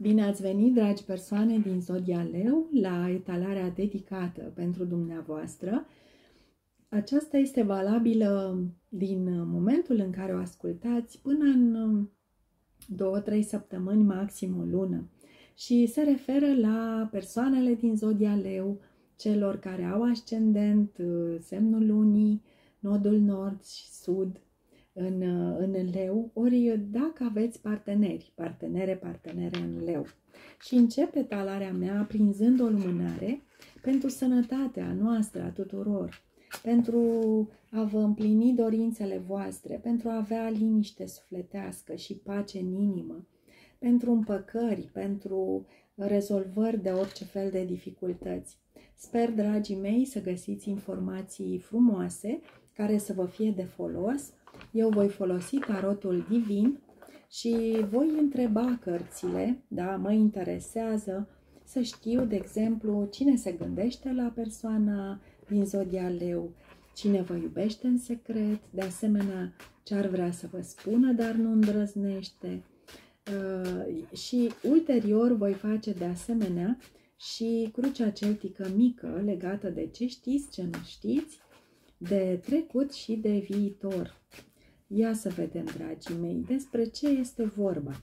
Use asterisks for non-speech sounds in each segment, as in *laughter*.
Bine ați venit, dragi persoane din Zodia Leu, la etalarea dedicată pentru dumneavoastră. Aceasta este valabilă din momentul în care o ascultați până în 2-3 săptămâni, maxim o lună. Și se referă la persoanele din Zodia Leu, celor care au ascendent, semnul lunii, nodul nord și sud, în, în leu, ori dacă aveți parteneri, partenere, partenere în leu. Și începe talarea mea prinzând o lumânare pentru sănătatea noastră a tuturor, pentru a vă împlini dorințele voastre, pentru a avea liniște sufletească și pace în inimă, pentru împăcări, pentru rezolvări de orice fel de dificultăți. Sper, dragii mei, să găsiți informații frumoase care să vă fie de folos eu voi folosi tarotul divin și voi întreba cărțile, da, mă interesează să știu, de exemplu, cine se gândește la persoana din Zodia Leu, cine vă iubește în secret, de asemenea, ce ar vrea să vă spună, dar nu îndrăznește. Uh, și ulterior voi face de asemenea și crucea celtică mică legată de ce știți, ce nu știți, de trecut și de viitor. Ia să vedem, dragii mei, despre ce este vorba.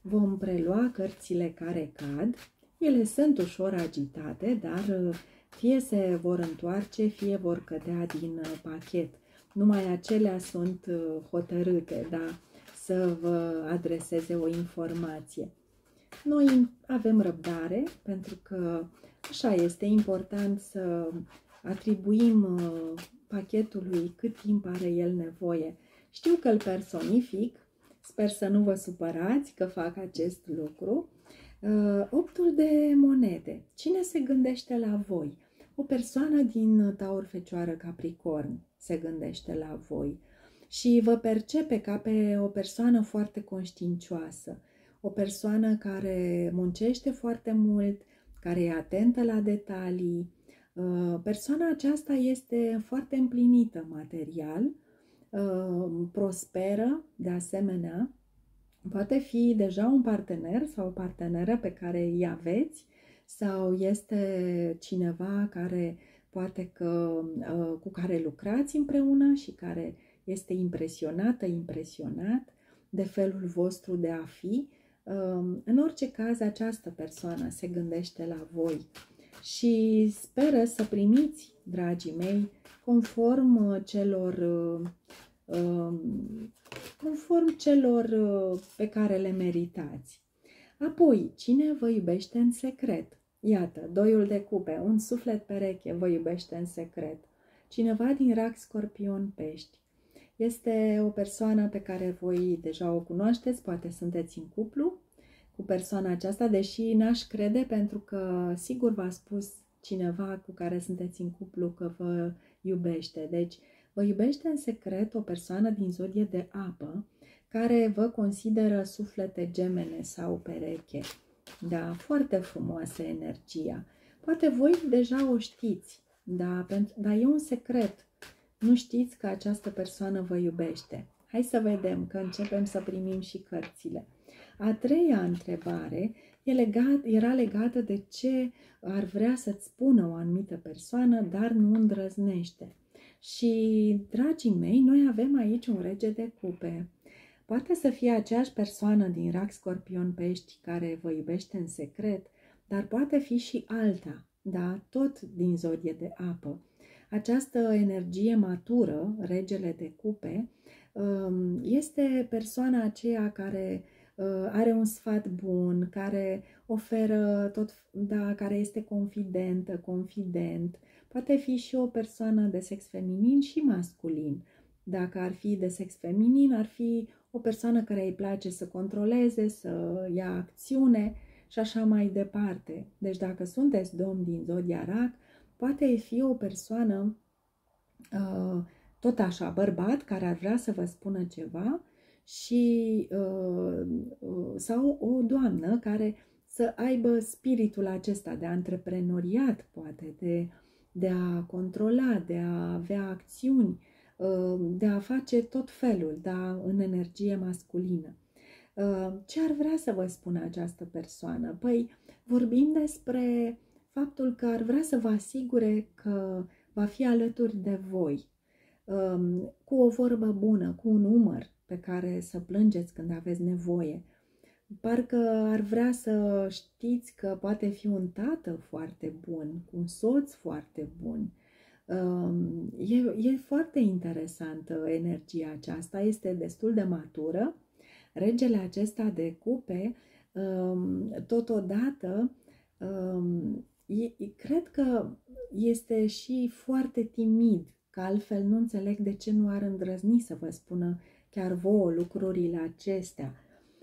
Vom prelua cărțile care cad. Ele sunt ușor agitate, dar uh, fie se vor întoarce, fie vor cădea din uh, pachet. Numai acelea sunt uh, hotărâte, da, să vă adreseze o informație. Noi avem răbdare, pentru că așa este important să atribuim pachetului cât timp are el nevoie. Știu că îl personific, sper să nu vă supărați că fac acest lucru. Uh, optul de monede. Cine se gândește la voi? O persoană din Taur Fecioară Capricorn se gândește la voi și vă percepe ca pe o persoană foarte conștiincioasă, o persoană care muncește foarte mult, care e atentă la detalii. Uh, persoana aceasta este foarte împlinită material Ehm, prosperă, de asemenea, poate fi deja un partener sau o parteneră pe care îi aveți sau este cineva care poate că uh, cu care lucrați împreună și care este impresionată, impresionat de felul vostru de a fi. Ehm, în orice caz, această persoană se gândește la voi și speră să primiți, dragii mei, conform uh, celor, uh, um, conform celor uh, pe care le meritați. Apoi, cine vă iubește în secret? Iată, doiul de cupe, un suflet pereche vă iubește în secret. Cineva din rac, scorpion, pești. Este o persoană pe care voi deja o cunoașteți, poate sunteți în cuplu cu persoana aceasta, deși n-aș crede pentru că sigur v-a spus cineva cu care sunteți în cuplu că vă iubește. Deci, vă iubește în secret o persoană din zodie de apă care vă consideră suflete gemene sau pereche. Da, foarte frumoasă energia. Poate voi deja o știți, da, pentru, dar e un secret. Nu știți că această persoană vă iubește. Hai să vedem că începem să primim și cărțile. A treia întrebare e legat, era legată de ce ar vrea să-ți spună o anumită persoană, dar nu îndrăznește. Și, dragii mei, noi avem aici un rege de cupe. Poate să fie aceeași persoană din rac scorpion pești care vă iubește în secret, dar poate fi și alta, da, tot din zodie de apă. Această energie matură, regele de cupe, um, este persoana aceea care Uh, are un sfat bun, care oferă tot, da, care este confidentă, confident. Poate fi și o persoană de sex feminin și masculin. Dacă ar fi de sex feminin, ar fi o persoană care îi place să controleze, să ia acțiune și așa mai departe. Deci dacă sunteți domn din Zodia Rac, poate fi o persoană uh, tot așa, bărbat, care ar vrea să vă spună ceva și uh, uh, sau o doamnă care să aibă spiritul acesta de antreprenoriat, poate, de, de a controla, de a avea acțiuni, uh, de a face tot felul, da, în energie masculină. Uh, ce ar vrea să vă spună această persoană? Păi, vorbim despre faptul că ar vrea să vă asigure că va fi alături de voi, um, cu o vorbă bună, cu un număr pe care să plângeți când aveți nevoie. Parcă ar vrea să știți că poate fi un tată foarte bun, un soț foarte bun. Um, e, e foarte interesantă energia aceasta, este destul de matură. Regele acesta de cupe, um, totodată, cred că este și foarte timid, că altfel nu înțeleg de ce nu ar îndrăzni să vă spună chiar vouă lucrurile acestea.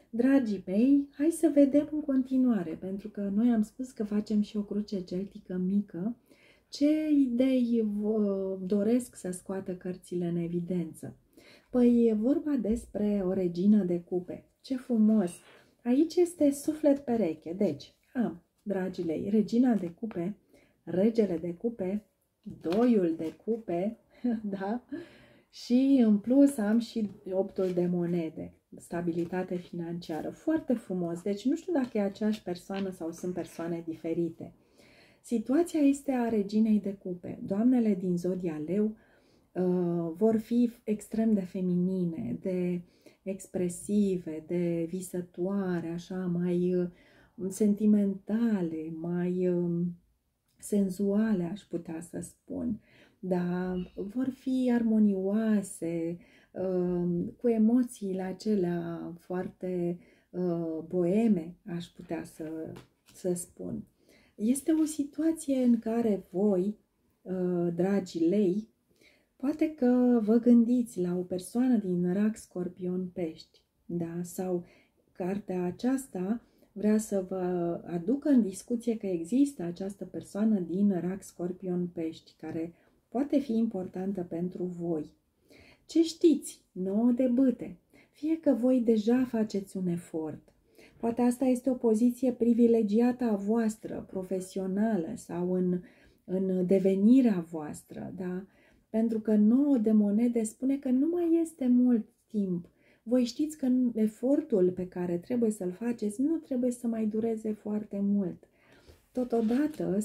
Dragii mei, hai să vedem în continuare, pentru că noi am spus că facem și o cruce celtică mică. Ce idei doresc să scoată cărțile în evidență? Păi e vorba despre o regină de cupe. Ce frumos! Aici este suflet pereche. Deci, am, dragilei, regina de cupe, regele de cupe, doiul de cupe, *laughs* da? Și în plus am și optul de monede, stabilitate financiară. Foarte frumos. Deci nu știu dacă e aceeași persoană sau sunt persoane diferite. Situația este a reginei de cupe. Doamnele din Zodia Leu uh, vor fi extrem de feminine, de expresive, de visătoare, așa, mai uh, sentimentale, mai uh, senzuale, aș putea să spun dar vor fi armonioase, um, cu emoțiile acelea foarte uh, boeme, aș putea să, să spun. Este o situație în care voi, uh, dragi lei, poate că vă gândiți la o persoană din rac, scorpion, pești, da? Sau cartea aceasta vrea să vă aducă în discuție că există această persoană din rac, scorpion, pești, care poate fi importantă pentru voi. Ce știți? Nouă de bâte. Fie că voi deja faceți un efort. Poate asta este o poziție privilegiată a voastră, profesională sau în, în devenirea voastră, da? Pentru că nouă de monede spune că nu mai este mult timp. Voi știți că efortul pe care trebuie să-l faceți nu trebuie să mai dureze foarte mult. Totodată,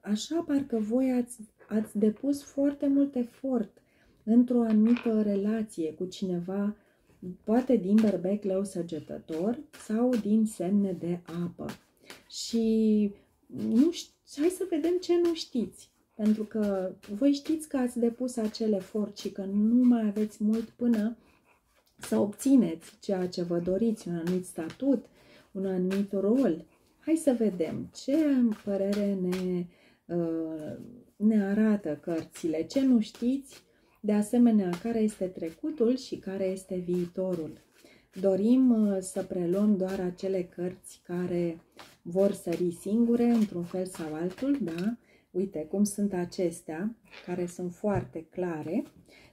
așa parcă voi ați ați depus foarte mult efort într-o anumită relație cu cineva, poate din berbec leu săgetător sau din semne de apă. Și nu știu, hai să vedem ce nu știți. Pentru că voi știți că ați depus acel efort și că nu mai aveți mult până să obțineți ceea ce vă doriți, un anumit statut, un anumit rol. Hai să vedem ce părere ne uh, ne arată cărțile, ce nu știți, de asemenea care este trecutul și care este viitorul. Dorim uh, să preluăm doar acele cărți care vor sări singure, într-un fel sau altul, da? Uite cum sunt acestea, care sunt foarte clare.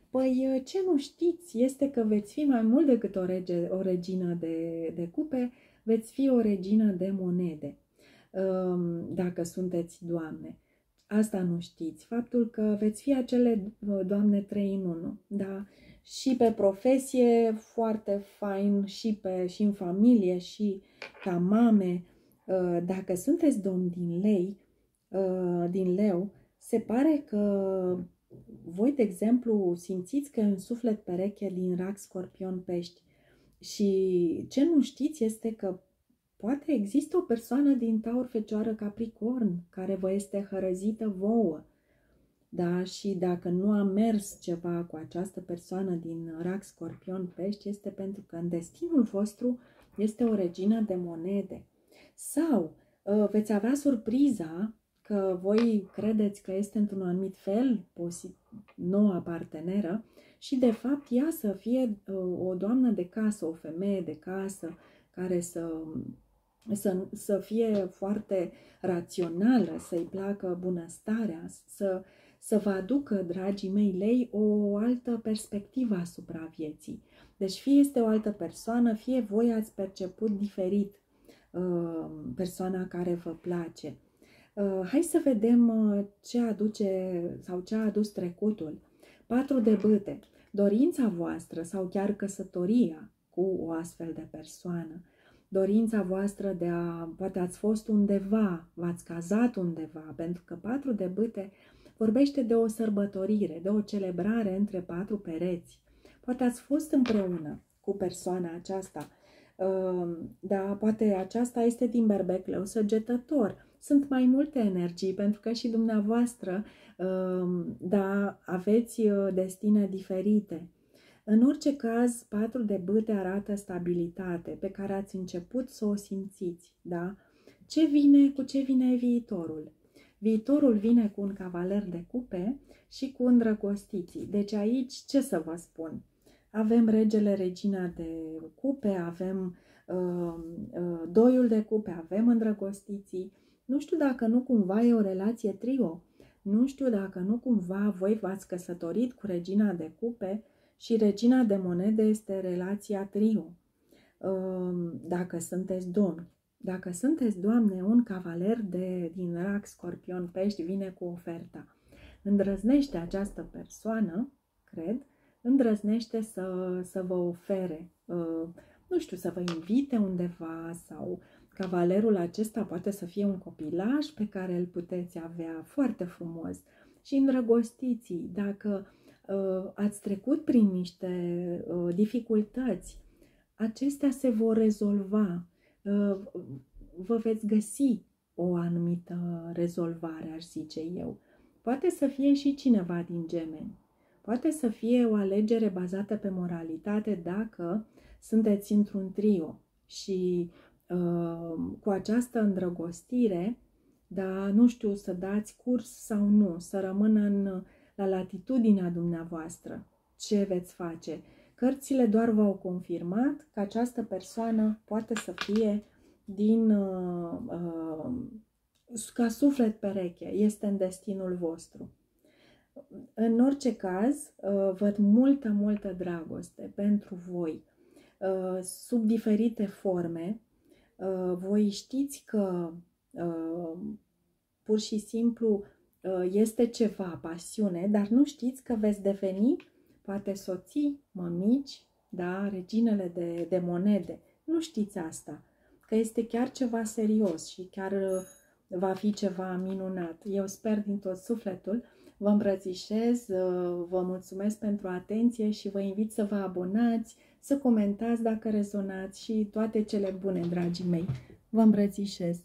Păi uh, ce nu știți este că veți fi mai mult decât o, rege, o regină de, de cupe, veți fi o regină de monede, um, dacă sunteți doamne. Asta nu știți. Faptul că veți fi acele doamne trei în unu, da? Și pe profesie foarte fain, și, pe, și în familie, și ca mame. Uh, dacă sunteți domn din lei, uh, din leu, se pare că voi, de exemplu, simțiți că în suflet pereche din rac, scorpion, pești. Și ce nu știți este că Poate există o persoană din Taur, Fecioară, Capricorn care vă este hărăzită vouă. Da, și dacă nu a mers ceva cu această persoană din Rac, Scorpion, Pești, este pentru că în destinul vostru este o regină de monede. Sau uh, veți avea surpriza că voi credeți că este într-un anumit fel noua parteneră și de fapt ea să fie uh, o doamnă de casă, o femeie de casă care să să, să fie foarte rațională, să-i placă bunăstarea, să, să vă aducă, dragii mei lei, o altă perspectivă asupra vieții. Deci fie este o altă persoană, fie voi ați perceput diferit uh, persoana care vă place. Uh, hai să vedem uh, ce aduce sau ce a adus trecutul. Patru de bâte. Dorința voastră sau chiar căsătoria cu cu o astfel de persoană. Dorința voastră de a, poate ați fost undeva, v-ați cazat undeva, pentru că patru de bâte vorbește de o sărbătorire, de o celebrare între patru pereți. Poate ați fost împreună cu persoana aceasta, dar poate aceasta este din berbec săgetător. Sunt mai multe energii, pentru că și dumneavoastră, da, aveți uh, destine diferite. În orice caz, patru de bâte arată stabilitate pe care ați început să o simțiți, da? Ce vine, cu ce vine viitorul? Viitorul vine cu un cavaler de cupe și cu îndrăgostiții. Deci aici, ce să vă spun? Avem regele, regina de cupe, avem uh, uh, doiul de cupe, avem îndrăgostiții. Nu știu dacă nu cumva e o relație trio. Nu știu dacă nu cumva voi v-ați căsătorit cu regina de cupe și regina de monede este relația trio. Uh, dacă sunteți domni. Dacă sunteți, Doamne, un cavaler de, din rac, scorpion, pești, vine cu oferta. Îndrăznește această persoană, cred, îndrăznește să, să vă ofere, uh, nu știu, să vă invite undeva sau cavalerul acesta poate să fie un copilaj pe care îl puteți avea foarte frumos și îndrăgostiți dacă uh, ați trecut prin niște uh, dificultăți, acestea se vor rezolva, uh, vă veți găsi o anumită rezolvare, aș zice eu. Poate să fie și cineva din gemeni. Poate să fie o alegere bazată pe moralitate dacă sunteți într-un trio și uh, cu această îndrăgostire, dar nu știu să dați curs sau nu, să rămână în, la latitudinea dumneavoastră ce veți face. Cărțile doar v-au confirmat că această persoană poate să fie din uh, uh, ca suflet pereche, este în destinul vostru. În orice caz, uh, văd multă, multă dragoste pentru voi, uh, sub diferite forme. Uh, voi știți că pur și simplu este ceva, pasiune, dar nu știți că veți deveni poate soții, mămici, da, reginele de, de monede. Nu știți asta, că este chiar ceva serios și chiar va fi ceva minunat. Eu sper din tot sufletul Vă îmbrățișez, uh, vă mulțumesc pentru atenție și vă invit să vă abonați, să comentați dacă rezonați și toate cele bune, dragii mei. Vă îmbrățișez!